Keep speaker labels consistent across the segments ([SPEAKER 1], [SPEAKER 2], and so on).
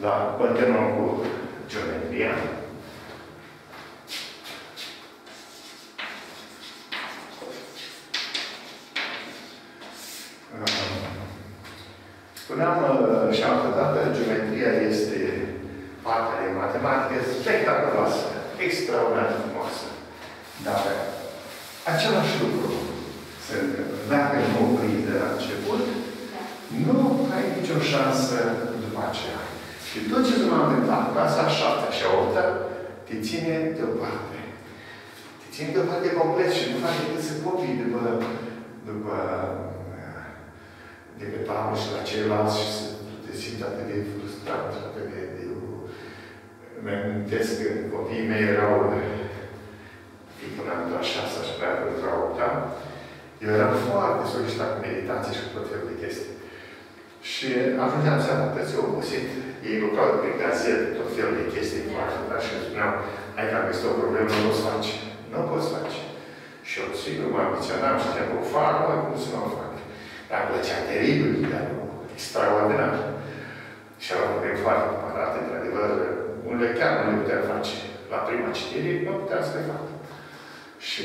[SPEAKER 1] Da, continuăm cu geometria. Spuneam uh, și altă dată, geometria este partea de matematică spectaculoasă, extraordinar de frumoasă. Dar același lucru se întâmplă. Dacă nu opri de la început, nu ai nicio șansă după aceea. Și tot ce s-a întâmplat, clasa a șaptea și a opta, te ține deoparte. Te ține deoparte complet și nu faci decât să copii după, după de pe tavă și la ceilalți și să te simți atât de frustrat și atât de... de Îmi amintesc că copiii mei erau fiind am la șase și pe aia la opta, eu eram foarte solicitat cu meditație și cu tot felul de chestii. Și ajungeam seara tăți obosit, ei lucrau pe gazet, tot felul de chestii foarte tare și îmi spuneau, ai că am găsit o problemă, nu poți face. Nu poți face. Și eu, sigur, mă ambiționam și ziceam, o fac, mă, cum să nu o fac? Dar îmi plăcea teribil, dar extraordinar. Și erau probleme foarte comparate, într-adevăr, unele chiar nu le puteam face. La prima citire, nu puteam să le fac. Și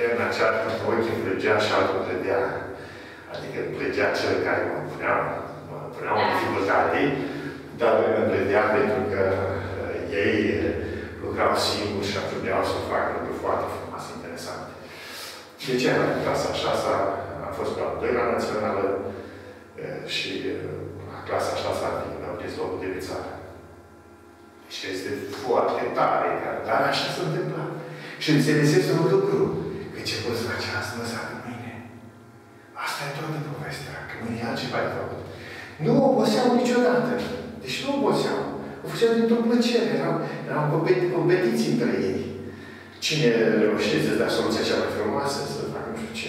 [SPEAKER 1] e în acea când ochii îmi plăgea și altul plădea. Adică îmi plăgea cel care mă punea, mă punea în dificultate, dar îmi plădea pentru că ei lucrau singuri și ajungeau să facă lucruri foarte frumoase, interesante. De ce în clasa 6 am fost pe al doilea națională și la clasa 6 am prins locul de țară. Și este foarte tare, dar așa s-a întâmplat. Și înțelegeți un lucru, că ce poți face asta, lăsat mâine. Asta e toată povestea, că mâine e altceva de făcut. Nu oboseau niciodată. Deci nu oboseau. O făceau dintr-o plăcere. Erau, erau competiții între ei. Cine reușește să dea soluția cea mai frumoasă, să facă nu știu ce.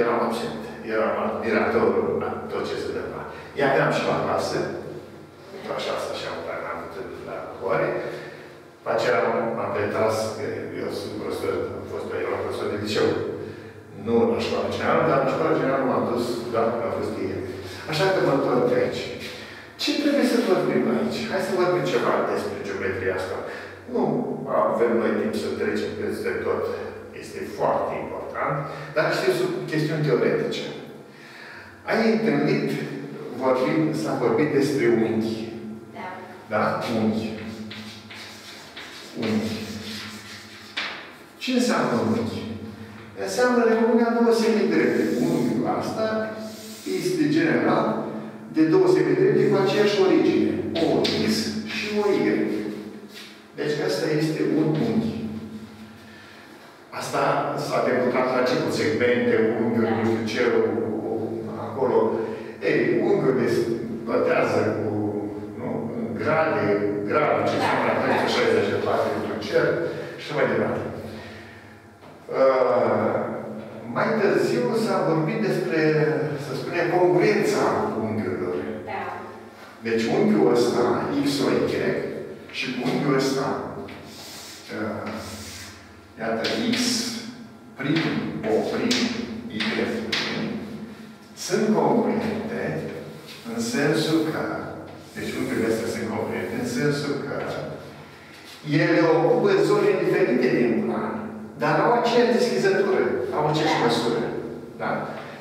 [SPEAKER 1] Eram absent. Eram admirator la tot ce se întâmpla. Ea aveam și la clasă, la șase și am am avut la ore. După aceea m-am retras, că eu sunt profesor, am fost pe la profesor de liceu. Nu la școala generală, dar la școala generală m-am dus doar când a fost ieri. Așa că mă întorc aici. Ce trebuie să vorbim aici? Hai să vorbim ceva despre geometria asta. Nu avem noi timp să trecem peste tot. Este foarte important. Dar știu sunt chestiuni teoretice. Ai întâlnit, vorbim, s-a vorbit despre unghi.
[SPEAKER 2] Da.
[SPEAKER 1] Da? Unghi. Unghi. Ce înseamnă unghi? Înseamnă reuniunea două semidrepte. Unghiul asta este generat de două semidrepte cu aceeași origine. O X și o Y. Deci asta este un unghi. Asta s-a debutat la ce cu segmente, unghiuri, nu știu ce, acolo. Ei, unghiurile se bătează cu nu, în grade, grade, ce înseamnă la 364 într-un cer și mai departe. Uh, mai târziu s-a vorbit despre, să spunem, congruența unghiurilor.
[SPEAKER 2] Da.
[SPEAKER 1] Deci unghiul ăsta, X o Y, și unghiul ăsta, uh, iată, X prim, O prim, Y prim, sunt congruente în sensul că, deci unghiurile astea sunt congruente în sensul că ele ocupă zone diferite din plan, dar au aceeași deschizătură, au aceeași măsură. Da?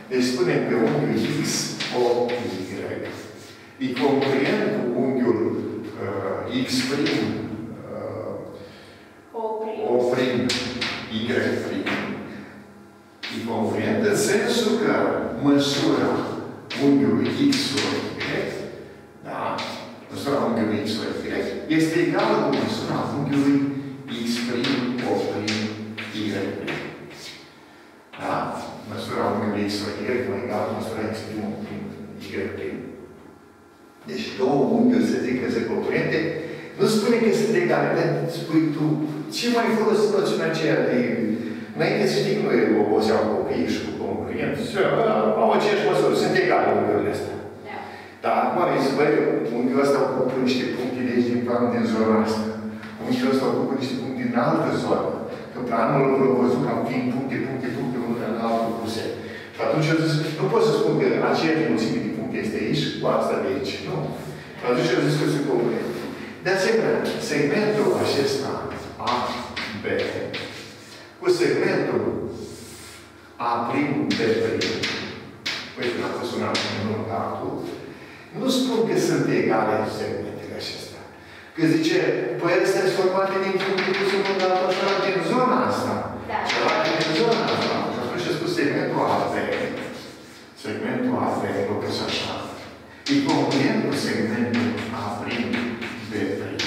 [SPEAKER 1] Deci spunem că unghiul X, O, Y, e congruent cu unghiul uh, X prim, uh,
[SPEAKER 2] Oprim.
[SPEAKER 1] O prim, Y prim, e congruent în sensul că măsura unghiului X ori Y, da? Măsura unghiului X ori Y, este egală cu măsura unghiului X prim, O prim, Y prim. Da? Măsura unghiului X ori Y este egală cu măsura X prim, O prim, Y prim. Deci două unghiuri, să zic că sunt congruente, nu spune că sunt egale, dar spui tu, ce mai folosim noțiunea aceea de... Înainte să știi că nu oboseau copiii și cu concurent, au aceeași măsură, sunt egale unghiurile astea.
[SPEAKER 2] Da.
[SPEAKER 1] Dar acum îi zic, băi, unghiul ăsta ocupă niște puncte de aici din planul din zona asta. Unghiul ăsta ocupă niște puncte din altă zonă. Că planul l-a văzut ca fiind puncte, puncte, puncte, unul în altul puse. Și atunci eu zic, nu pot să spun că aceeași mulțime de puncte este aici cu asta de aici. Nu. Aduceți discuție cu unii. De asemenea, segmentul acesta A, B, cu segmentul A prim, B prim, uite, l-am pus un alt unul la altul, nu spun că sunt egale segmentele acestea. Că zice, păi ele sunt formate din punctul pus în la așa din zona asta.
[SPEAKER 2] Da.
[SPEAKER 1] Celălalt din zona asta. Segmentul AB. Segmentul AB, l-a pus așa. E congruent cu segmentul A prim, B prim.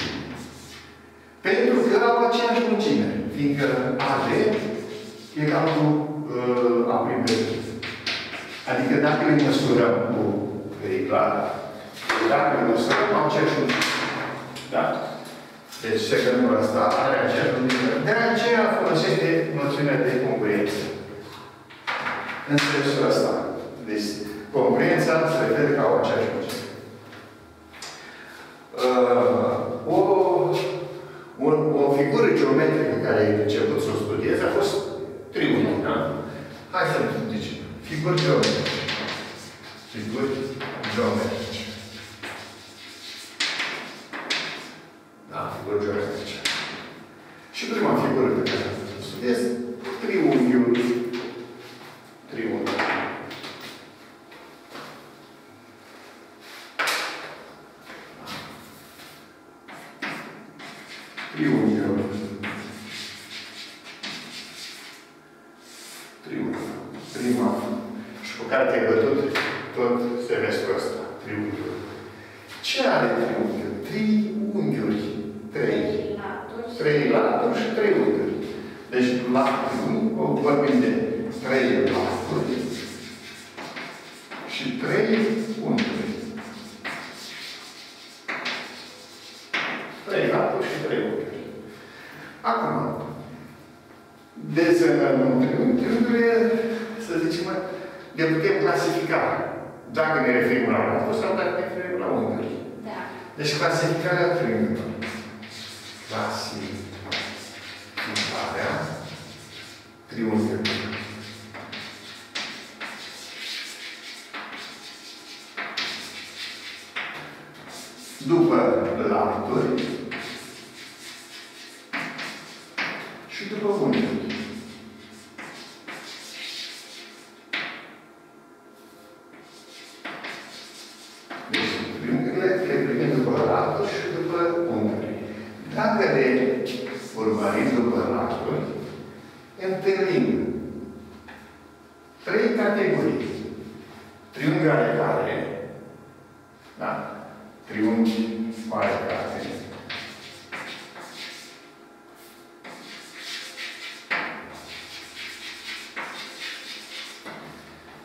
[SPEAKER 1] Pentru că au aceeași lungime. Fiindcă AD egal cu uh, A prim, B prim. Adică dacă le măsurăm cu periclat, dacă le măsurăm, au aceeași lungime. Da? Deci segmentul ăsta are aceeași lungime. De aceea folosește noțiunea de congruență. În sensul ăsta. Deci, congruența se vede ca o aceeași lungime. Uh, o, un, o figură geometrică care ai început să o studiezi a fost triunghi, da? Hai să zicem. Figuri geometrice. Figuri geometrice. Da, figuri geometrice. Și prima figură pe care o studiez, triunghiul. Triunghiul. Triunghiul. Triunghiul. Prima. Și cu care te-ai bătut tot semestrul ăsta. Triunghiul. Ce are triunghiul? Triunghiuri. Trei.
[SPEAKER 2] laturi.
[SPEAKER 1] Trei laturi și trei unghiuri. Deci la triunghi, o vorbim de trei laturi și trei unghiuri. Trei laturi și trei unghiuri. Acum, desenăm triunghi, triunghiurile, să zicem, le putem clasifica. Dacă ne referim la laturi sau dacă ne referim la unghiuri.
[SPEAKER 2] Da.
[SPEAKER 1] Deci clasificarea triunghiurilor. Clasificarea triunghiurilor. După laturi și după unghiuri. Deci, triunghiurile le privim după laturi și după unghiuri. Dacă le urmărim după laturi, întâlnim trei categorii. Triunghi oarecare, da? Triunghi oarecare.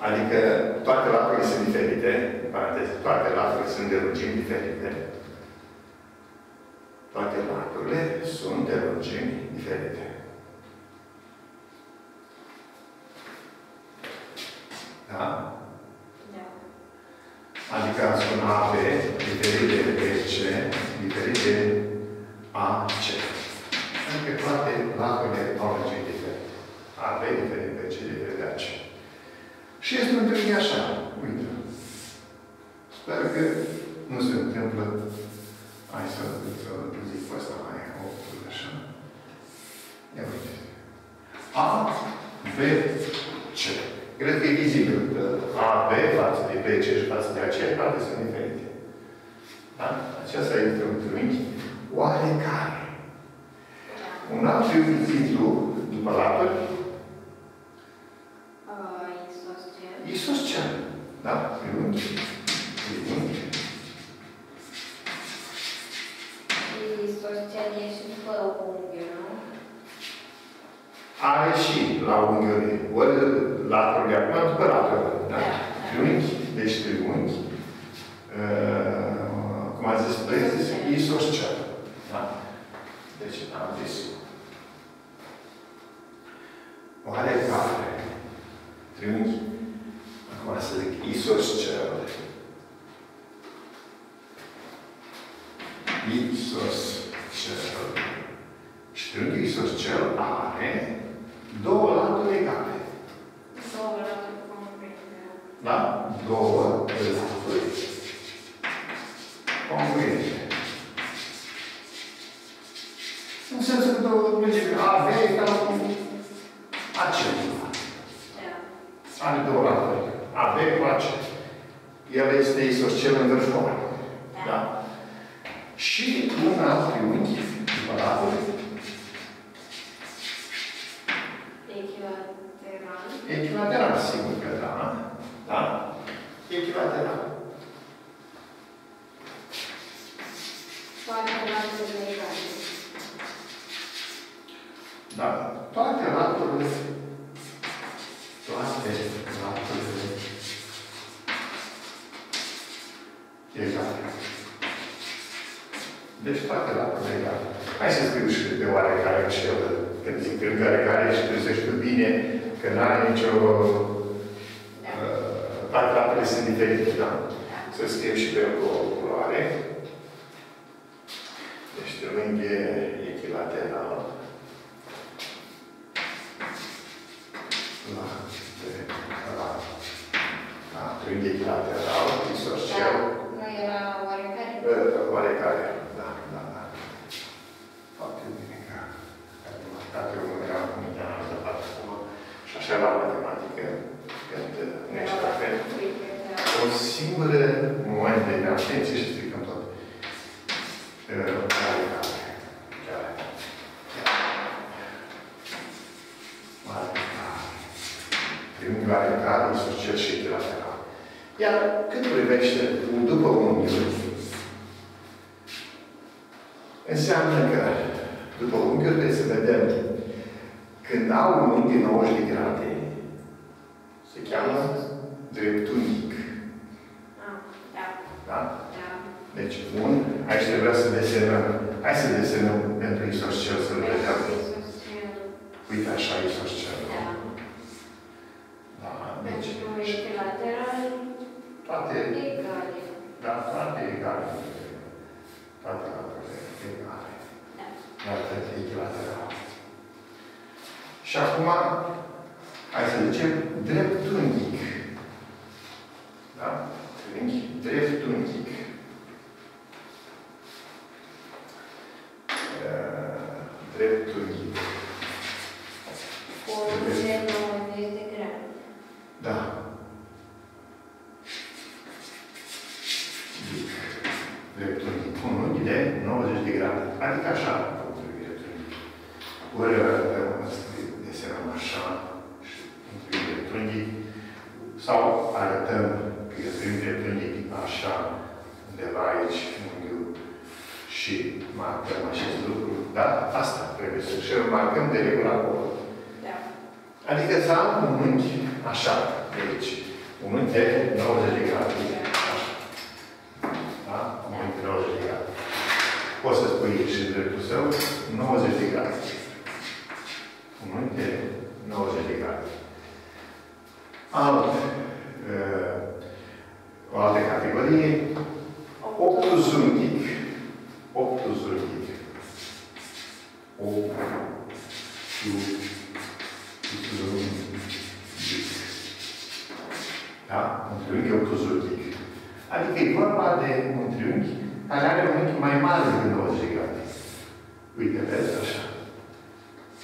[SPEAKER 1] Adică toate laturile sunt diferite, în paranteză, toate laturile sunt de lungimi diferite. Toate laturile sunt de lungimi diferite. Da?
[SPEAKER 2] Da.
[SPEAKER 1] Adică am spune AB diferit de BC, diferit de AC. Adică toate laturile au lungimi diferite. AB diferit de BC, diferit de AC. Și este un triunghi așa. Uite. Sper că nu se întâmplă. Hai să, să zic pe ăsta mai optul așa. Ia uite. A, B, C. Cred că e vizibil că A, B față de B, C și față de AC, toate sunt diferite. Da? Aceasta este un triunghi oarecare. Un alt triunghi simplu, după laturi,
[SPEAKER 2] Uh, isoscel.
[SPEAKER 1] isoscel. Da? Triunghi. Triunghi.
[SPEAKER 2] Isoscel e și fără unghiuri, nu?
[SPEAKER 1] Are și la unghiuri, ori laturile acum, după laturile. Da?
[SPEAKER 2] Da.
[SPEAKER 1] Triunghi, deci triunghi. Uh, cum a zis băieți, isoscel. Da? Deci am zis. Oarecare. Triunghi. Acum să zic isoscel. strânghe
[SPEAKER 2] echilateral
[SPEAKER 1] la, la, la strânghe echilateral, isoscel.
[SPEAKER 2] Da, nu era oarecare?
[SPEAKER 1] Oarecare, da, da, da. Foarte bine că matematica eu nu era cum am întâmplat acum. Și așa la matematică, când nu ești la fel. Un singur moment de atenție și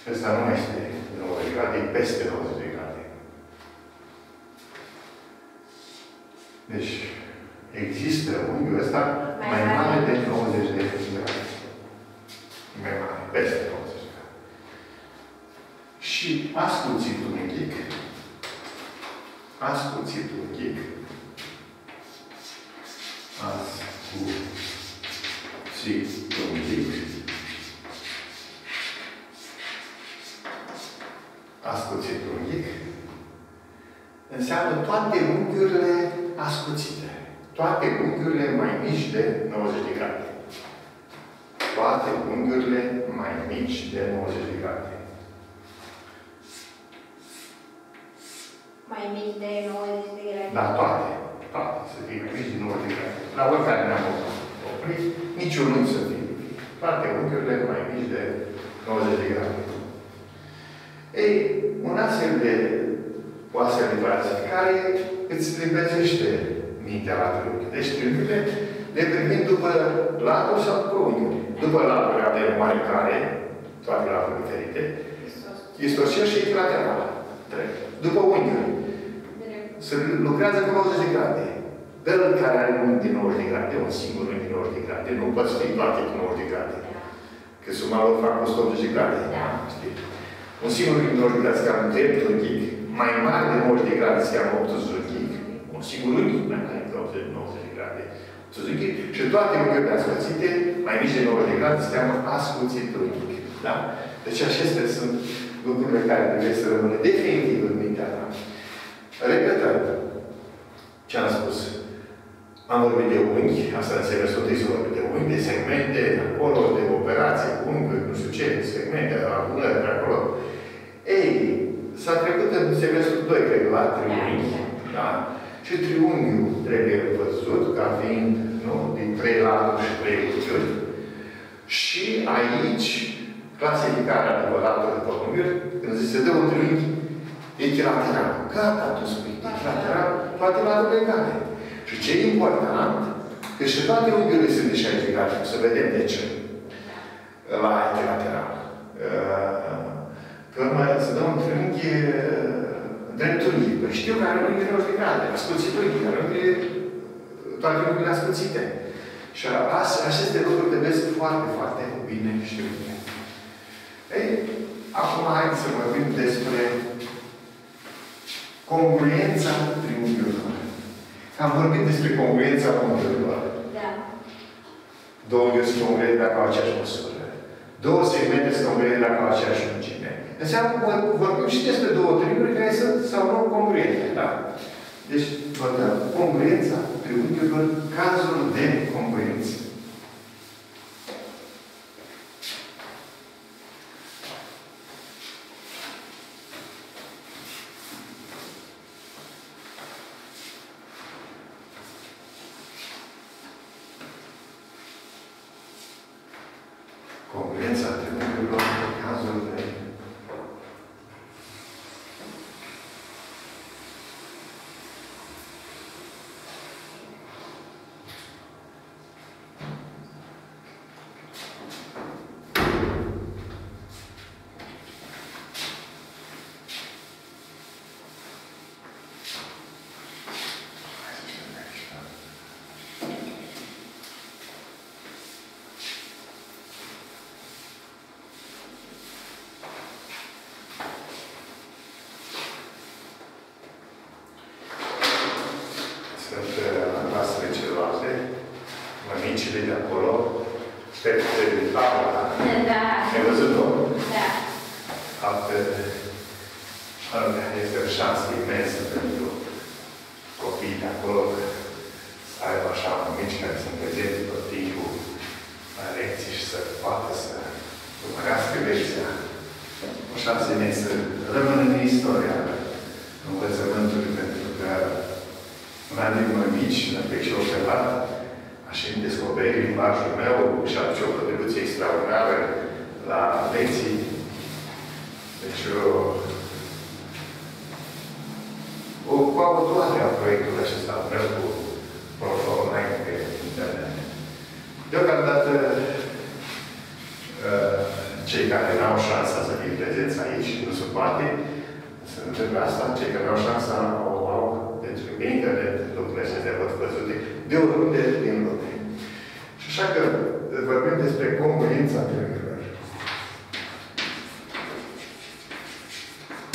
[SPEAKER 1] Acesta
[SPEAKER 2] nu
[SPEAKER 1] este 90 grade, e peste 90 de grade. Deci, există unghiul ăsta
[SPEAKER 2] mai mare
[SPEAKER 1] de 90 de grade. unchiurile mai mici de 90 de grade. Ei, un astfel de, o astfel de clasificare îți libezește mintea la triunghi. Deci triunghiile le primim după latul sau după unghiuri. După latul de mare care, toate laturi diferite, istorcel și lateral. După unghiuri. Se lucrează cu 90 de grade. Pe care are un din 90 de grade, un singur din 90 de grade, nu poți fi toate cu 90 de grade. Că suma lor fac 180 de grade.
[SPEAKER 2] Da.
[SPEAKER 1] Știi? Un singur unghi de 90 de grade se cheamă drept unghic, mai mare de 90 de grade se cheamă obtuzunghic, un singur unghi mai mare de 80 90 de grade obtuzunghic și toate unghiurile ascuțite, mai mici de 90 de grade, se cheamă ascuțit unghic. Da? Deci acestea sunt lucrurile care trebuie să rămână definitiv în mintea ta. Repetăm ce am spus. Am vorbit de unghi, asta înseamnă să trebuie să vorbim de unghi, de segmente, acolo, de operații, unghi, nu știu ce, segmente, adunări, de acolo. Ei, s-a trecut în semestrul 2, cred, la triunghi. Da? Și triunghiul trebuie văzut ca fiind, nu, din trei laturi și trei unghiuri. Și aici, clasificarea după laturi după unghiuri, când se dă un triunghi echilateral. Gata, tu spui, echilateral, toate laturile egale. Și ce e important, că și toate unghiurile sunt de 60 de grade. Să vedem de ce. La echilateral. Că mai să dăm un triunghi dreptunghi. Păi știu că are unghiurile 90 de grade. Ascuțit unghi, are unghiurile, toate unghiurile ascuțite. Și aceste lucruri trebuie să foarte, foarte bine știute. Ei, acum haideți să vorbim despre congruența triunghiurilor. Am vorbit despre congruența unghiurilor.
[SPEAKER 2] Da.
[SPEAKER 1] Două unghiuri sunt congruente dacă au aceeași măsură. Două segmente sunt congruente dacă au aceeași lungime. Înseamnă că vorbim și despre două triunghiuri care sunt sau nu congruente. Da? Deci, vă dăm congruența triunghiurilor, cazul de congruență. Congruența triunghiurilor, cazul de Sunt uh, noastre celulose, mămicile de acolo. Sper că te vezi la
[SPEAKER 2] Da.
[SPEAKER 1] Ai văzut-o?
[SPEAKER 2] Da.
[SPEAKER 1] Altfel, altfel este o șansă imensă pentru copiii de acolo să aibă așa mămici care sunt prezente tot timpul la lecții și să poată să urmărească lecția. O șansă imensă rămân în istoria învățământului pentru că una din mămici, pe și operat, așa îmi descoperi limbajul meu și aduce o contribuție extraordinară la lecții. Deci, o, o coautoare a proiectului acesta al meu cu prof online pe internet. Deocamdată, uh, cei care n-au șansa să fie prezenți aici, nu se poate, să întâmple asta, cei care n-au șansa au, au pentru că pe internet lucrurile acestea pot văzute de oriunde din lume. Și așa că vorbim despre congruența triunghiurilor.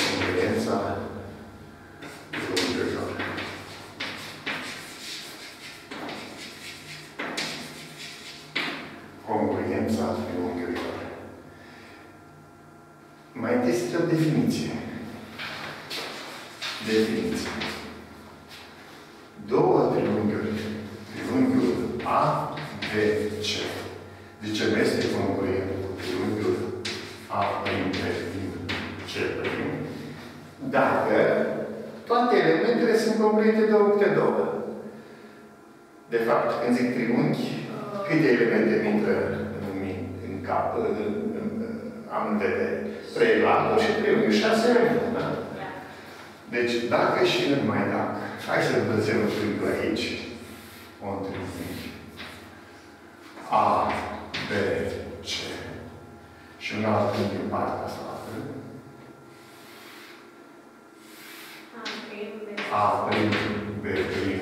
[SPEAKER 1] Congruența triunghiurilor. Congruența triunghiurilor. Mai întâi este o definiție. Definiție. Două triunghiuri. Triunghiul A, B, C. De ce nu este congruent cu triunghiul A, B, C, Dacă toate elementele sunt congruente două câte două. De fapt, când zic triunghi, câte elemente mi intră în, min- în cap, în, în, în, am în vedere? Trei laturi și triunghi, șase elemente, da? Deci, dacă și numai dacă, hai să învățăm un triunghi aici, o întâlniri. A, B, C. Și un alt unghi în partea asta.
[SPEAKER 2] A, prim, B.
[SPEAKER 1] A prim, B prim,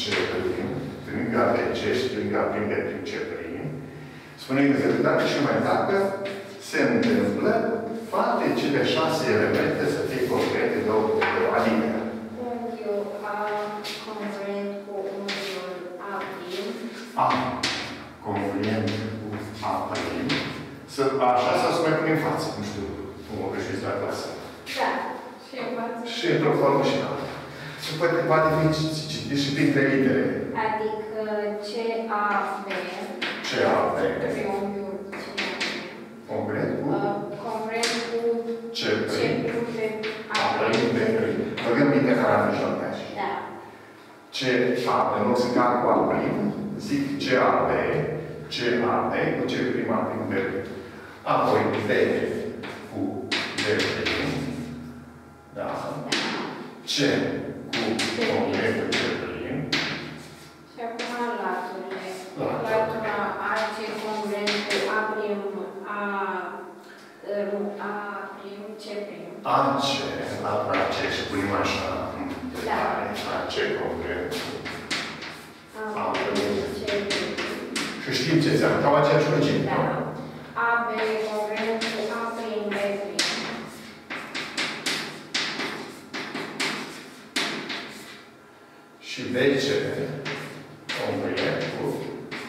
[SPEAKER 1] C prim, stânga B, C, stânga prim, B prim, C prim. Spune că dacă și mai dacă se întâmplă toate cele șase elemente să fie concrete de o adică
[SPEAKER 2] Unghiul A congruent cu unghiul A prim.
[SPEAKER 1] A congruent cu A prim, să, așa să se mai pune în față, nu știu cum o greșiți la clasă.
[SPEAKER 2] Da. Și în față.
[SPEAKER 1] Și într-o formă și în alta. Și poate, poate fi citit și printre litere.
[SPEAKER 2] Adică CAB,
[SPEAKER 1] Ce A, B,
[SPEAKER 2] triunghiul CAB,
[SPEAKER 1] congruent cu
[SPEAKER 2] uh, congruent cu
[SPEAKER 1] C
[SPEAKER 2] C
[SPEAKER 1] prim,
[SPEAKER 2] prim pe
[SPEAKER 1] A prim, B prim. Băgăm minte care am mijloc aici.
[SPEAKER 2] Da.
[SPEAKER 1] Ce A, în loc să ca cu A prim, zic ce A, B, ce A, B, cu ce prim A prim, B prim. Apoi B cu B prim. Da. C cu concretul C prim.
[SPEAKER 2] Și acum laturile.
[SPEAKER 1] Latura.
[SPEAKER 2] Latura AC congruent cu A prim, A, nu, A prim, C prim.
[SPEAKER 1] A, C, la C și punem așa.
[SPEAKER 2] Da.
[SPEAKER 1] A, C concret.
[SPEAKER 2] A prim, C prim.
[SPEAKER 1] Și știm ce înseamnă, cam aceeași logikă.
[SPEAKER 2] Da. AB congruent cu A prim, B prim.
[SPEAKER 1] Și BC concret cu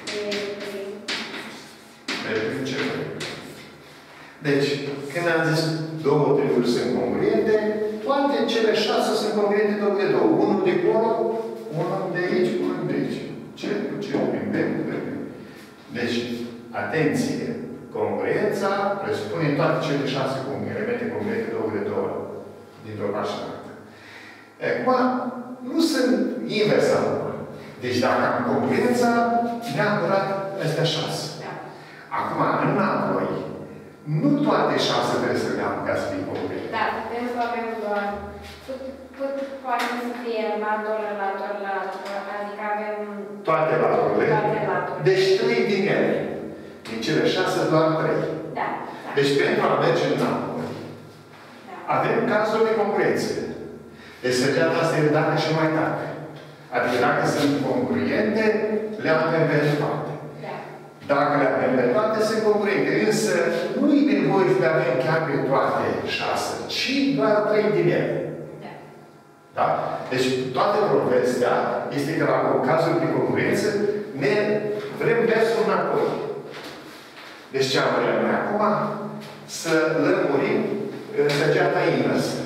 [SPEAKER 2] B prim.
[SPEAKER 1] B prin C prim. Deci, când am zis două triunghiuri sunt congruente, toate cele șase sunt congruente două de două. Unul de acolo, unul de aici, unul de aici. Ce cu ce prin B cu B prin. Deci, atenție! Congruența presupune toate cele șase congruente, elemente congruente două de două, dintr-o parte și în alta. Acum, nu sunt invers acum. Deci dacă am congruența, neapărat astea șase.
[SPEAKER 2] Da.
[SPEAKER 1] Acum, înapoi, nu toate șase trebuie să le am ca să fie congruente.
[SPEAKER 2] Da, putem să avem doar, put, put, poate să fie lator, lator, lator, adică avem
[SPEAKER 1] Toate laturile.
[SPEAKER 2] toate laturile.
[SPEAKER 1] Deci trei din ele. Din cele șase, doar trei.
[SPEAKER 2] Da, da,
[SPEAKER 1] Deci pentru a merge înapoi,
[SPEAKER 2] da.
[SPEAKER 1] avem cazuri de congruențe. Deci săgeata asta e dacă și mai dacă. Adică dacă sunt congruente, le avem pe toate.
[SPEAKER 2] Da,
[SPEAKER 1] Dacă le avem pe toate, sunt congruente. Însă nu e nevoie să le avem chiar pe toate șase, ci doar trei din ele.
[SPEAKER 2] Da.
[SPEAKER 1] Da? Deci toată povestea este că la cazul de congruență ne vrem versul înapoi. Deci ce am vrea noi acum? Să lămurim uh, săgeata inversă.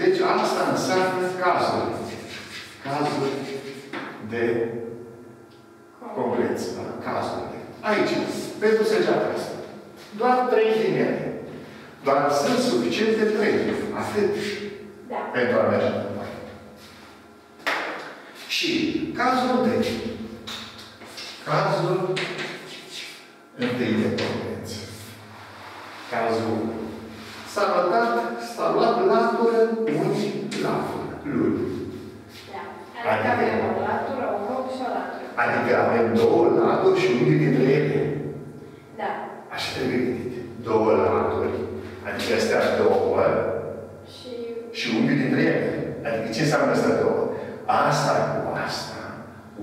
[SPEAKER 1] Deci asta înseamnă cazul. Cazul de congruență. Da? Cazul de. Aici, pentru săgeata asta. Doar trei din ele. Doar sunt suficiente trei. Atât
[SPEAKER 2] Da.
[SPEAKER 1] pentru a merge mai Și cazul întâi. Cazul întâi de convenție. Cazul s-a arătat, s-a luat latură, unii latură, lui.
[SPEAKER 2] Da. Adică avem o latură, un loc și o latură.
[SPEAKER 1] Adică avem două laturi și unii dintre ele.
[SPEAKER 2] Da.
[SPEAKER 1] Așa trebuie gândit. Două laturi. Adică astea două
[SPEAKER 2] Și
[SPEAKER 1] și unghiul dintre ele. Adică ce înseamnă asta două? Asta cu asta,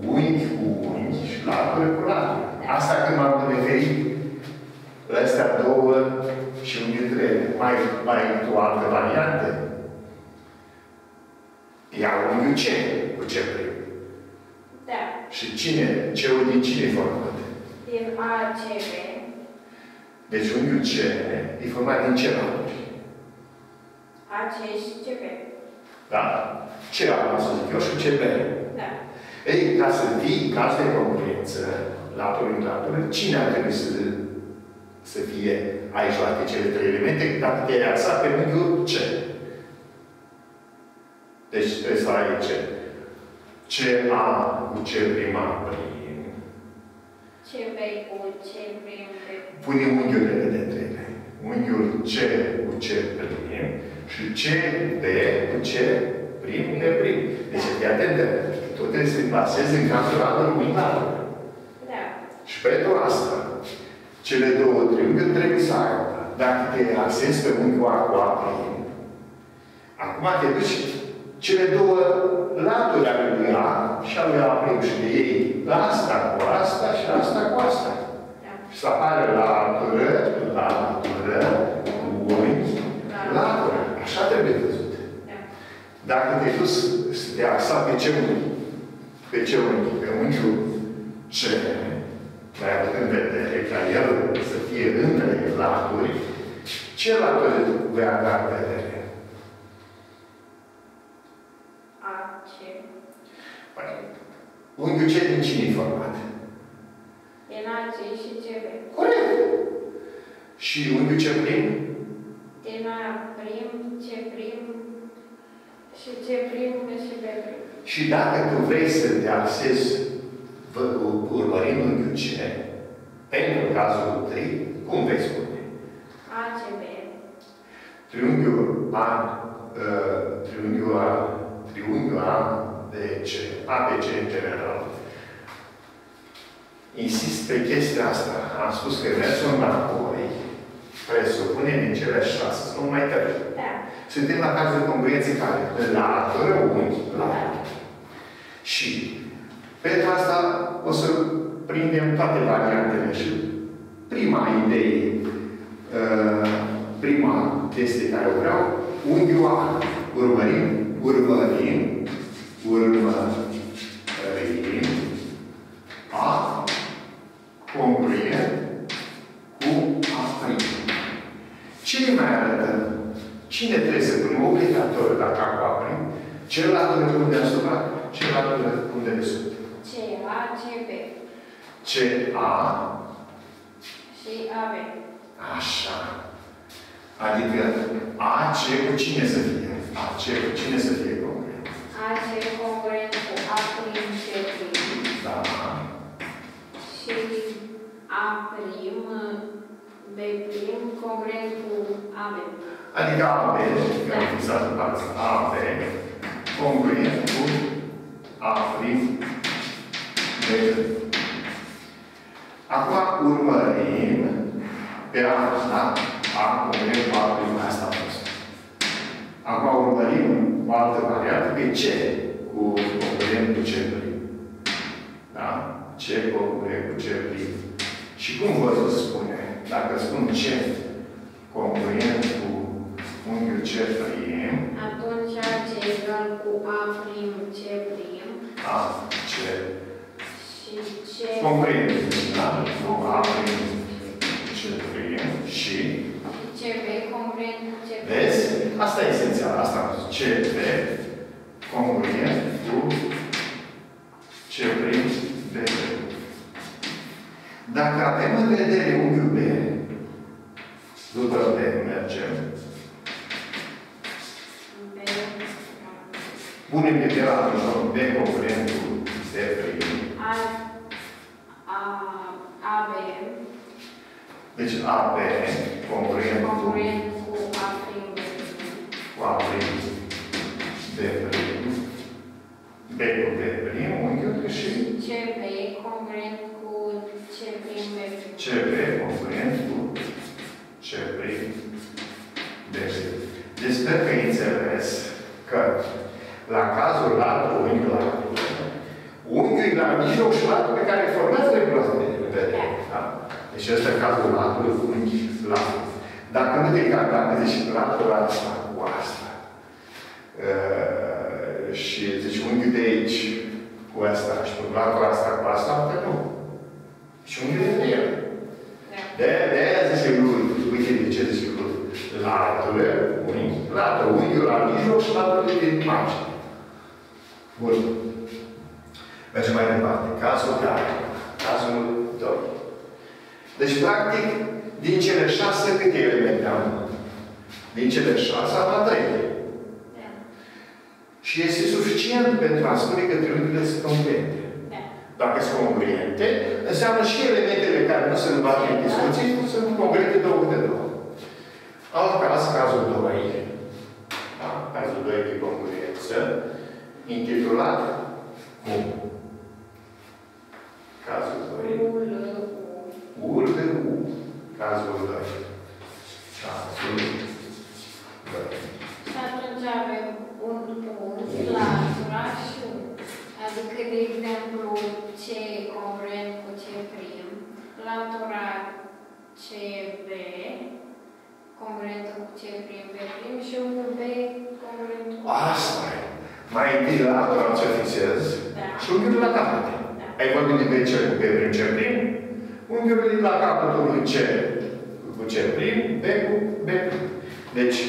[SPEAKER 1] unghi cu unghi și latură cu latură. Asta când m-am referit la astea două și unghiul dintre ele. Mai, mai o altă variantă. Ia unghiul C cu ce prim.
[SPEAKER 2] da.
[SPEAKER 1] Și cine, ce din cine e format?
[SPEAKER 2] Din ACB,
[SPEAKER 1] Deci unghiul C e format din ce laturi?
[SPEAKER 2] AC și CB.
[SPEAKER 1] Da? Ce am să zic eu și ce B.
[SPEAKER 2] Da.
[SPEAKER 1] Ei, ca să fii caz de congruență, latură în latură, cine ar trebui să, să fie aici la cele trei elemente, dacă te-ai axat pe unghiul C. Deci trebuie să ai C. C A cu C prima prim.
[SPEAKER 2] CB cu C prim pe
[SPEAKER 1] Punem unghiurile de între ele. Unghiul C cu C prim și C B cu C prim de prim. Deci fii atent. tu trebuie să te plasezi în cazul laterului în laterul.
[SPEAKER 2] Da.
[SPEAKER 1] Și pentru asta, cele două triunghiuri trebuie să aibă. Dacă te axezi pe unghiul A cu A prim, acum te duci cele două laturi ale lui A și ale lui A prim și de ei asta cu asta și asta cu asta.
[SPEAKER 2] Da.
[SPEAKER 1] Și să apare latură, latură, unghi, latură. Așa trebuie văzut.
[SPEAKER 2] Da.
[SPEAKER 1] Dacă te-ai dus să te axa pe ce unghi? Pe ce unghi? Pe unghiul C, mai având în vedere ca el să fie între laturi, ce laturi vei avea în vedere?
[SPEAKER 2] A, C.
[SPEAKER 1] Păi, unghiul C din cine e format?
[SPEAKER 2] Din A, C și CB.
[SPEAKER 1] Corect! Și unghiul C prim?
[SPEAKER 2] Din A prim, C prim și C prim și B prim.
[SPEAKER 1] Și dacă tu vrei să te axezi vă- cu- urmărind unghiul C, pentru cazul 3, cum vei spune?
[SPEAKER 2] A, C, B.
[SPEAKER 1] Triunghiul A, uh, triunghiul A, triunghiul A, B, C, A, B, C în general. Insist pe chestia asta. Am spus că mersul înapoi presupune din cele șase, să nu mai tăi.
[SPEAKER 2] Da.
[SPEAKER 1] Suntem la cazul de congruență care latură unghi, latură. Și pentru asta o să prindem toate variantele și prima idee, uh, prima chestie care o vreau, unghiul A. Urmărim, urmărim, urmărim A congruent cu A prim. Cine mai arătă? Cine trebuie să punem obligatoriu dacă A cu A prim? Celălalt îl pun deasupra, celălalt îl pun de desubt.
[SPEAKER 2] C, A, C, B.
[SPEAKER 1] C, A,
[SPEAKER 2] Și A, B.
[SPEAKER 1] așa. Adică A, C cu cine să fie? A, C cu cine să fie congruent?
[SPEAKER 2] A, C congruent cu A prim, C prim.
[SPEAKER 1] Da.
[SPEAKER 2] Și A prim, B prim, congruent cu A, B.
[SPEAKER 1] Adică A, B, că am fixat în față, A, B, congruent cu A prim, B prim. Acum urmărim pe A, da? A congruent cu A prim, asta a fost. Acum urmărim o altă variantă pe C cu congruent cu C prim. Da? C congruent cu C prim. Și cum vă spune? Dacă spun C congruent cu unghiul C prim,
[SPEAKER 2] Atunci A, C egal cu A prim, C prim.
[SPEAKER 1] A, C,
[SPEAKER 2] Și C
[SPEAKER 1] congruent, da? Cu A prim, C prim și,
[SPEAKER 2] C, B congruent cu C prim.
[SPEAKER 1] vezi? Asta e esențial, asta am zis. C, B, congruent cu C prim, B prim. Dacă avem în vedere unghiul B, după B mergem,
[SPEAKER 2] B,
[SPEAKER 1] punem de pe la mijloc B congruent cu B prim,
[SPEAKER 2] A, A, A, B
[SPEAKER 1] Deci AB congruent cu
[SPEAKER 2] congruent cu A prim, B prim.
[SPEAKER 1] cu A prim, B prim, B cu B prim, unghiul și
[SPEAKER 2] CB congruent cu C prim, B prim.
[SPEAKER 1] CB congruent cu C prim, B prim. Deci sper că ai înțeles că la cazul latul, unghiul latul, unghiul e la mijloc și latul pe care formează regulă de vedere. Da? Deci ăsta e cazul latului, unghi, latul. Dacă nu te gata, dacă zici latul asta cu asta, uh, și zici unghiul de aici cu asta și cu latul asta cu asta, atunci nu. Și unghiul de el.
[SPEAKER 2] Da.
[SPEAKER 1] De, de aia zice lui, uite de ce zice lui, latul, unghi, latul, unghiul la mijloc și latul de margine. Bun. Mergem mai departe. Cazul care? Cazul 2. Deci, practic, din cele șase, câte elemente am? Din cele șase am la trei.
[SPEAKER 2] Da.
[SPEAKER 1] Și este suficient pentru a spune că triunghiurile sunt congruente.
[SPEAKER 2] Da.
[SPEAKER 1] Dacă sunt congruente, înseamnă și elementele care nu sunt luate în discuții, nu sunt congruente două câte două. Alt caz, cazul 2. Da? Cazul 2 de congruență, intitulat Cum? Cazul 2.
[SPEAKER 2] U, L, U.
[SPEAKER 1] Ul de U. Cazul 2. Cazul 2.
[SPEAKER 2] Și atunci avem un punct, latura și un. Adică, de exemplu, C congruent cu C prim, latura CB congruentă cu C prim, B prim și unghiul B congruent cu
[SPEAKER 1] Asta e. Mai întâi latura ce fixez
[SPEAKER 2] Da.
[SPEAKER 1] și unghiul la capăt.
[SPEAKER 2] Da.
[SPEAKER 1] Ai vorbit de BC cu B prim C prim, unghiul la capătul lui C cu C prim, B cu B prim. Deci,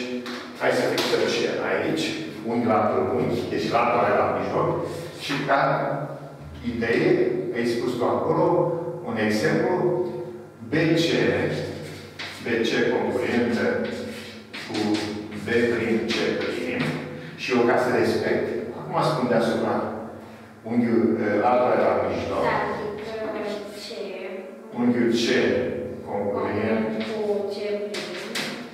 [SPEAKER 1] hai să fixăm și aici, unghi latul unghi, deci latura e la mijloc, și ca idee, ai spus tu acolo, un exemplu, BC, BC congruentă cu B prim C prim, și eu ca să respect, acum spun deasupra unghiul eh, latura e la mijloc,
[SPEAKER 2] Da, adică C
[SPEAKER 1] unghiul C congruent
[SPEAKER 2] congruent cu C prim,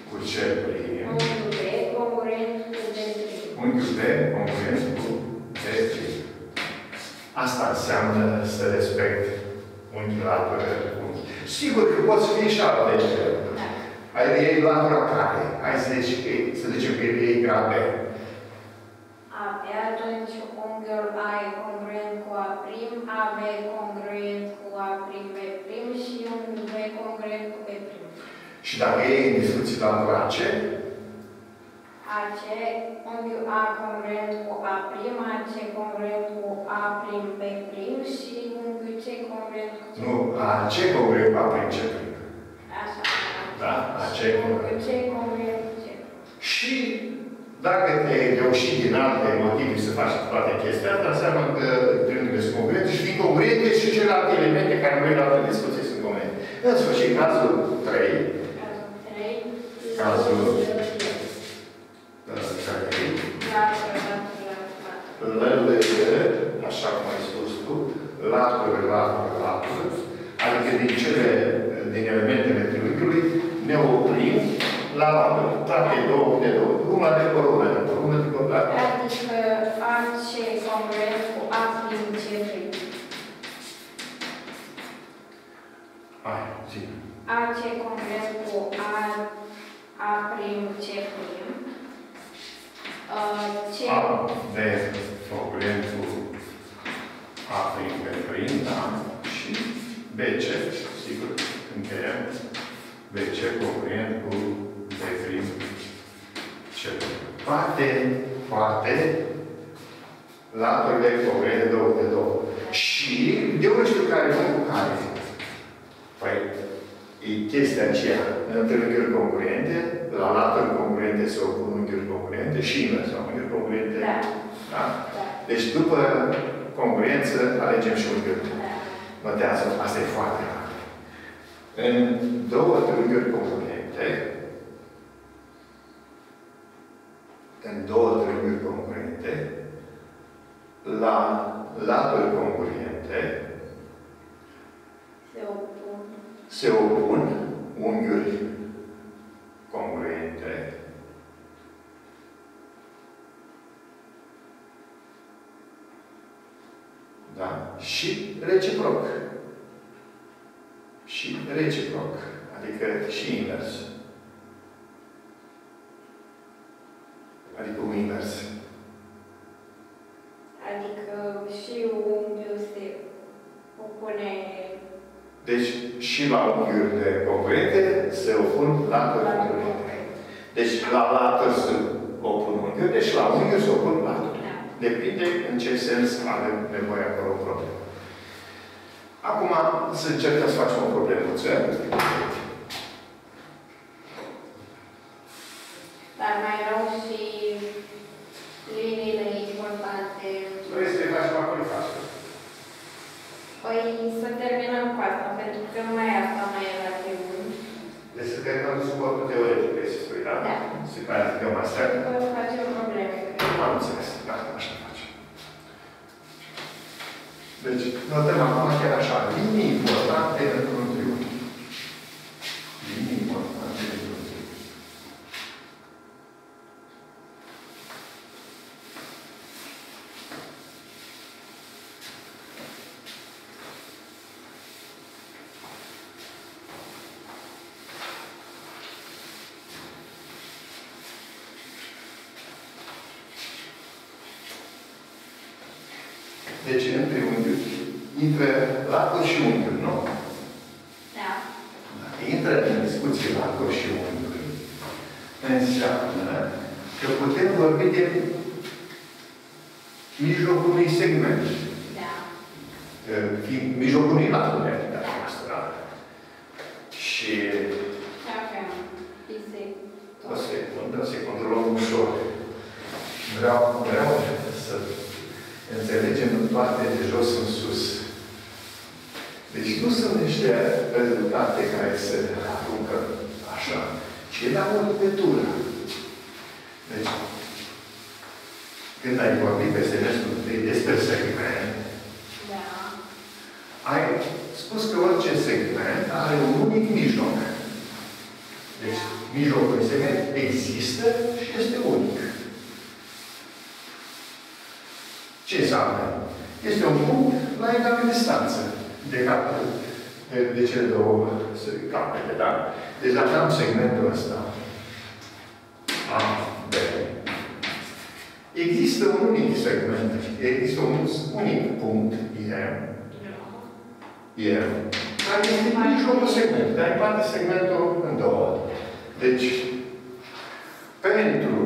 [SPEAKER 1] cu C prim,
[SPEAKER 2] unghiul B congruent cu B prim.
[SPEAKER 1] unghiul B congruent cu B prim. Asta înseamnă să respect unghiul latură unghi. Sigur că poți fi și alte exemple.
[SPEAKER 2] Da.
[SPEAKER 1] Ai iei latura care? Hai să zicem că, să zicem că iei grad B.
[SPEAKER 2] A, pe atunci unghiul A e congruent cu A prim, AB congruent cu A prim, B prim și unghiul B congruent cu B prim.
[SPEAKER 1] Și dacă iei în discuții latura C,
[SPEAKER 2] AC, unghiul A congruent cu A prim, AC congruent cu A prim, B prim și unghiul C congruent cu C.
[SPEAKER 1] nu, la C congruent cu A prim C prim.
[SPEAKER 2] Așa.
[SPEAKER 1] Da, AC
[SPEAKER 2] Și
[SPEAKER 1] congruent.
[SPEAKER 2] unghiul C congruent cu C.
[SPEAKER 1] Și dacă te-ai reușit din alte motive să faci toate chestia asta, înseamnă că triunghiurile sunt congruente și fiind congruente și celelalte elemente care noi la altă discuție sunt congruente. În sfârșit, cazul 3,
[SPEAKER 2] Cazul 3.
[SPEAKER 1] Cazul-
[SPEAKER 2] L,
[SPEAKER 1] care
[SPEAKER 2] latură, latură, latură.
[SPEAKER 1] LL, așa cum ai spus tu, latură, latură, latură, adică din cele, din elementele triunghiului, ne oprim la latură. Toate două de două. Una de pe una, de pe una, de pe una.
[SPEAKER 2] Adică AC congruent cu A prim C prim.
[SPEAKER 1] Hai, zi.
[SPEAKER 2] AC congruent cu A, A prim C prim. Uh, C,
[SPEAKER 1] A, B, congruent cu A prim, B prim, da. Și BC, sigur, încheiem. BC congruent cu B prim, C prim. Toate, toate laturile congruente două de două. Și de unde știu care nu cu care? Păi, e chestia aceea, în triunghiuri congruente, la laturi congruente se opun unghiuri congruente și invers, la unghiuri congruente.
[SPEAKER 2] da,
[SPEAKER 1] Da?
[SPEAKER 2] da,
[SPEAKER 1] Deci după congruență alegem și unghiuri.
[SPEAKER 2] da.
[SPEAKER 1] Notează, asta e foarte rar. În două triunghiuri congruente, în două triunghiuri congruente, la laturi congruente
[SPEAKER 2] Se opun.
[SPEAKER 1] se opun unghiuri congruente Da? Și reciproc. Și reciproc. Adică și invers. Adică un invers.
[SPEAKER 2] Adică și unghiul se opune
[SPEAKER 1] Deci și la unghiurile congruente se opun laturi
[SPEAKER 2] la
[SPEAKER 1] congruente. Deci la laturi se opun unghiuri, deci la unghiuri se opun laturi.
[SPEAKER 2] Da.
[SPEAKER 1] Depinde în ce sens avem nevoie acolo o problemă. Acum să încercăm să facem o problemuță.
[SPEAKER 2] Dar mai erau și liniile importante.
[SPEAKER 1] Vrei să le facem acolo, facem.
[SPEAKER 2] Păi să terminăm cu asta, pentru că numai asta mai era de bun.
[SPEAKER 1] Deci să terminăm suportul teoretic, vrei să spui, da?
[SPEAKER 2] Da.
[SPEAKER 1] Să clarificăm asta.
[SPEAKER 2] Să facem probleme, cred.
[SPEAKER 1] Am înțeles. Da, așa facem. Deci, notăm acum chiar așa. Linii importante într-un triunghi. Linii importante într-un triunghi. intră lacul și unghiul, nu?
[SPEAKER 2] Da.
[SPEAKER 1] Dacă intră în discuție lacul și unghiul, înseamnă că putem vorbi de mijlocul unui segment.
[SPEAKER 2] Da.
[SPEAKER 1] Fiind mijlocul unui lat, nu asta. Și
[SPEAKER 2] Și avem bisect.
[SPEAKER 1] o secundă, să controlăm ușor. Vreau, vreau să înțelegem toate de jos în sus. Deci nu sunt niște rezultate care se aruncă așa, ci e la o legătură. Deci, când ai vorbit pe semestrul întâi despre segment,
[SPEAKER 2] Da.
[SPEAKER 1] ai spus că orice segment are un unic mijloc. Deci, mijlocul unui segment există și este unic. Ce înseamnă? Este un punct la egală distanță de capul de, de cele două capete, da? Deci dacă am segmentul ăsta, A, B, există un unic segment, există un unic punct, M, M, care este mijlocul segmentului, dar împarte segmentul în două. Deci, pentru,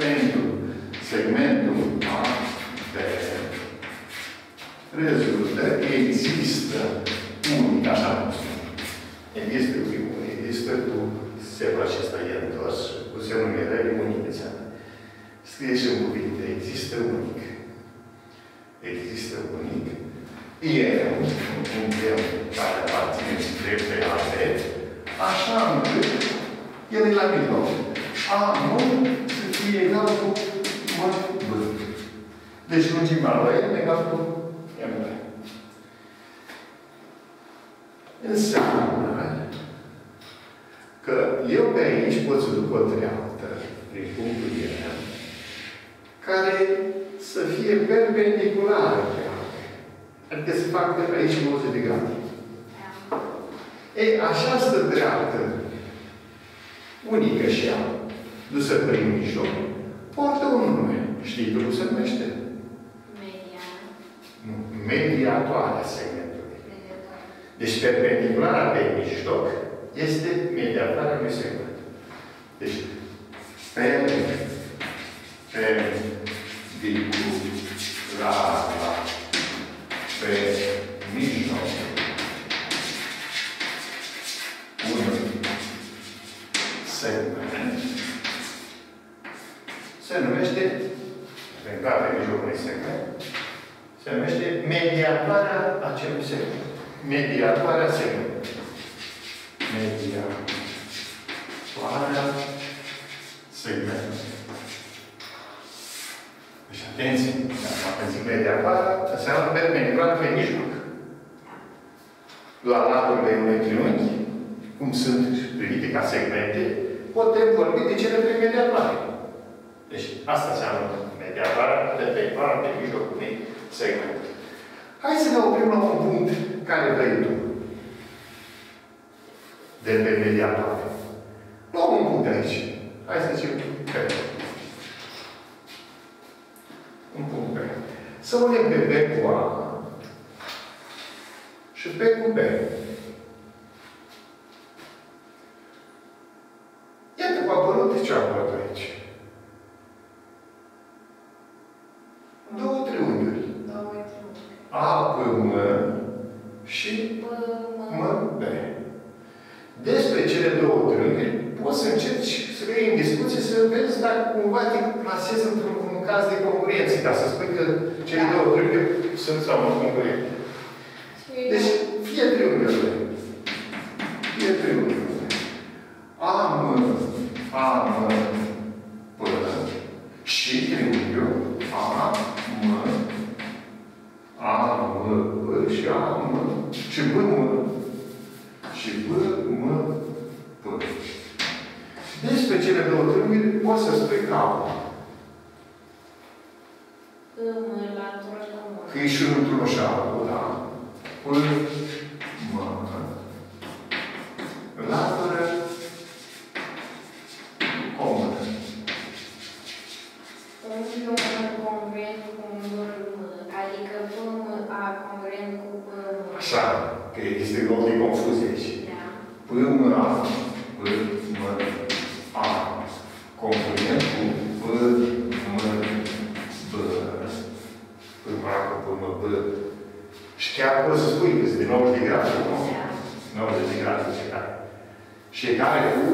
[SPEAKER 1] pentru segmentul A, B, rezultă că există unic, așa cum spun. Există unul, există cu semnul acesta e întors, cu semnul mirării unic înseamnă. Scrie și în cuvinte, există unic. Există unic. E un punct care aparține drepte alte, așa încât el e la mijloc. A nu să fie egal cu M, B. Deci lungimea lui e egal cu M. Înseamnă că eu pe aici pot să duc o treaptă prin punctul E, care să fie perpendiculară Adică să fac de pe aici 90 de grade.
[SPEAKER 2] Da.
[SPEAKER 1] Ei, această dreaptă, unică și ea, dusă prin mijloc, poartă un nume. Știi cum se numește?
[SPEAKER 2] Mediană.
[SPEAKER 1] Nu. Mediatoarea segmentului.
[SPEAKER 2] Mediatoare.
[SPEAKER 1] Deci perpendiculara pe mijloc este mediatoarea unui segment. Deci, pe perpendiculara pe mijloc unui segment se numește, pentru pe mijlocul unui segment, se numește mediatoarea acelui segment. Mediatoarea segmentului. Mediatoarea segmentului. Deci, atenție! Dacă zic mediatoarea, înseamnă perpendiculară pe mijloc. La laturile unui triunghi, cum sunt privite ca segmente, putem vorbi de cele trei mediatoare. Deci, asta înseamnă mediatoarea perpendiculară pe mijlocul unui segment. Hai să ne oprim la un punct care vrei tu. De pe mediatoare. Luăm un punct de aici. Hai să zicem pe. Un punct pe. Să unem pe B cu A și P cu B. Iată că a apărut ce a apărut aici. Două triunghiuri.
[SPEAKER 2] Două triunghi.
[SPEAKER 1] A, P, M și
[SPEAKER 2] P,
[SPEAKER 1] M,
[SPEAKER 2] M.
[SPEAKER 1] B. Despre cele două triunghiuri poți să încerci să vei în discuție, să vezi dacă cumva te clasezi într-un un caz de concurență, ca să spui că cele două triunghiuri sunt sau nu concurente. Deci, fie triunghiurile. Fie triunghiurile. A, M, A, M, P și triunghiul A, M, A, M, P și A, M și B, M și B, M, P. Despre cele două triunghiuri poți să spui ca
[SPEAKER 2] M, latură comună.
[SPEAKER 1] că e și într-un șapă, da? P, M, latură comună.
[SPEAKER 2] Unghiul M congruent cu unghiul M, adică P, M, A
[SPEAKER 1] Așa, că este loc de confuzie aici.
[SPEAKER 2] Da.
[SPEAKER 1] P, M, A, P, M, A. Concurent cu P, M, B. P, M, A, cu P, M, B. Și chiar poți să spui că este de 90 de grade, nu?
[SPEAKER 2] Da.
[SPEAKER 1] 90 de grade fiecare. Și egale cu,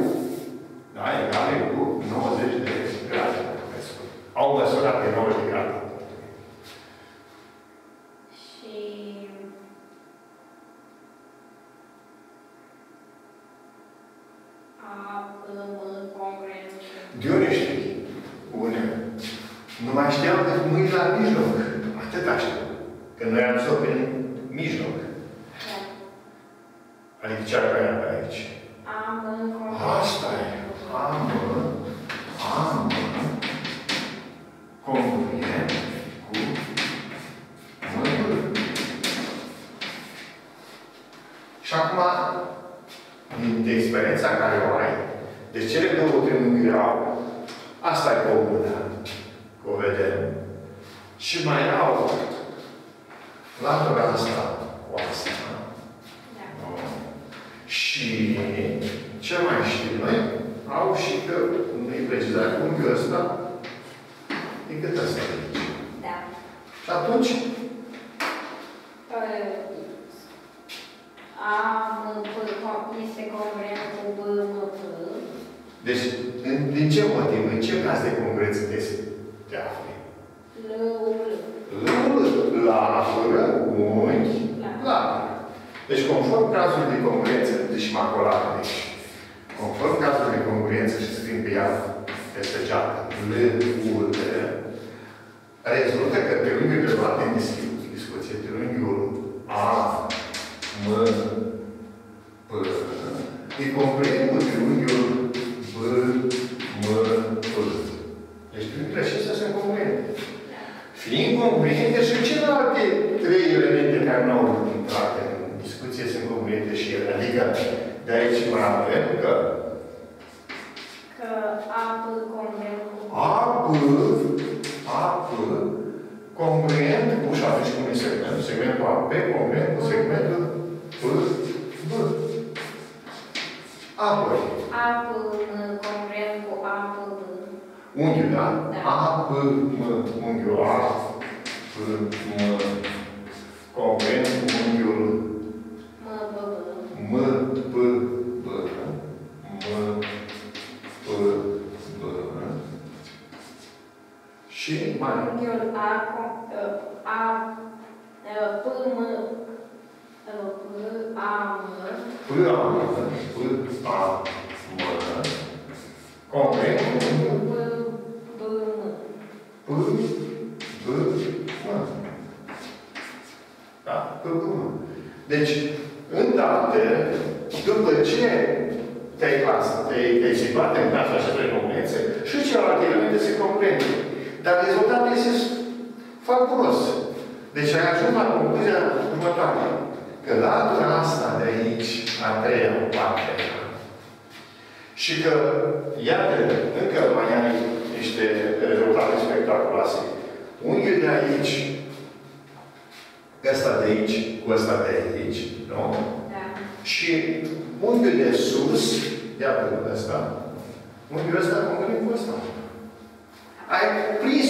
[SPEAKER 1] da, egale cu 90 de grade. Au măsurat de 90 de grade.
[SPEAKER 2] Și A, P, M, congruent.
[SPEAKER 1] De unde știi? Bune. Nu mai știam că mâini la mijloc. Atâta știu. Că noi am zis prin mijloc.
[SPEAKER 2] Da.
[SPEAKER 1] Adică cea care era pe aici.
[SPEAKER 2] A, M, congruent.
[SPEAKER 1] Asta e. Am, am, congruent cu mâini. Și acum, din experiența care o ai, deci cele două triunghiuri au, asta e comună, că o vedem. Și mai au latura asta cu asta.
[SPEAKER 2] Da.
[SPEAKER 1] Nu? Și ce mai știm noi? Au și că nu-i precizat unghiul ăsta e cât ăsta de aici.
[SPEAKER 2] Da.
[SPEAKER 1] Și atunci,
[SPEAKER 2] Uh, A, M, P, co- este congruent cu B, M, P.
[SPEAKER 1] deci, în, din ce motiv, în ce caz de congruență te, te afli?
[SPEAKER 2] L, U, L.
[SPEAKER 1] L, latură, unghi, latură. Deci, conform cazului de congruență, deci macolată, deci, conform cazului de congruență și să fim pe ea peste geată, L, U, L, rezultă că pe unghiul de luat în discu- discuție, pe unghiul A, M, P, e congruent cu triunghiul B, M, P. Deci triunghiurile acestea sunt congruente. Fiind congruente și celelalte trei elemente care nu au intrat în discuție sunt congruente și ele. Adică de aici mai avem că
[SPEAKER 2] Că A, P, congruent cu
[SPEAKER 1] A, P, A, P, congruent cu, și atunci cum e segmentul, segmentul A, P, congruent cu segmentul P, B. Apoi,
[SPEAKER 2] A, P, M, congruent cu A, P, B.
[SPEAKER 1] unghiul, da?
[SPEAKER 2] Da.
[SPEAKER 1] A, P, M, unghiul A, P, M, congruent cu unghiul
[SPEAKER 2] M, B, B.
[SPEAKER 1] M, P, B, M, P, B. Și mai
[SPEAKER 2] Unghiul A, con- uh, A, uh, P, M, uh, P, A, M.
[SPEAKER 1] P, A, M, P, A, M, congruent cu unghiul
[SPEAKER 2] B, B, M.
[SPEAKER 1] P, B, M. Da? P, B, M. Deci, îndată, după ce te-ai clasă, te-ai te situat în clasa acestor congruențe, și celelalte elemente se comprende. Dar rezultatul este fabulos. Deci ai ajuns la concluzia următoare. Că latura asta de aici, a treia parte, și că, iată, încă mai ai niște rezultate spectaculoase. Unghiul de aici, ăsta de aici, cu ăsta de aici, nu?
[SPEAKER 2] Da.
[SPEAKER 1] Și unghiul de sus, iată ăsta, unghiul ăsta congruent cu ăsta. Ai prins